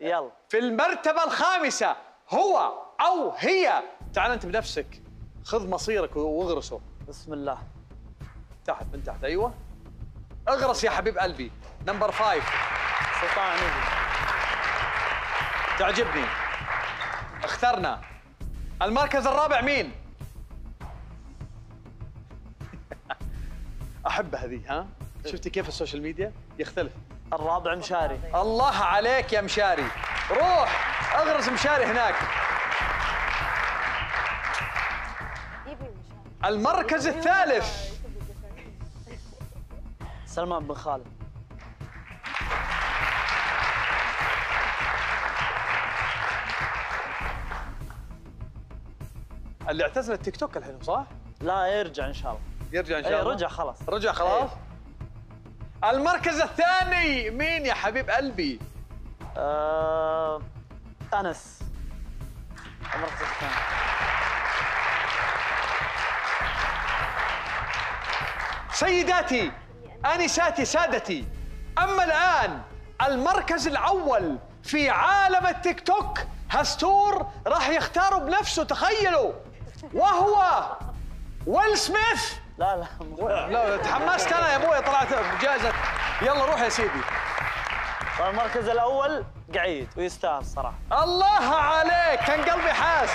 يلا. في المرتبة الخامسة هو أو هي. تعال أنت بنفسك. خذ مصيرك واغرسه. بسم الله. تحت من تحت. أيوة. اغرس يا حبيب قلبي. number five نبي تعجبني. اخترنا. المركز الرابع مين؟ أحب هذه ها؟ شفتي كيف ال social media؟ يختلف. الرابع مشاري. الله عليك يا مشاري. روح اغرس مشاري هناك. المركز الثالث. سلمان بن خالد. اللي اعتزل التيك توك الحين صح؟ لا يرجع إن شاء الله. يرجع إن شاء الله. رجع خلاص. رجع خلاص؟ المركز الثاني. مين يا حبيب قلبي؟ آه... انس المركز الثاني. سيداتي أنساتي سادتي أما الآن المركز الأول في عالم التيك توك هستور راح يختاره بنفسه تخيلوا. وهو ويل سميث. لا لا لا تحمست أنا يا أبوي طلعت بجائزة. يلا روح يا سيدي. المركز الأول قعيد ويستاهل صراحة. الله عليك كان قلبي حاس.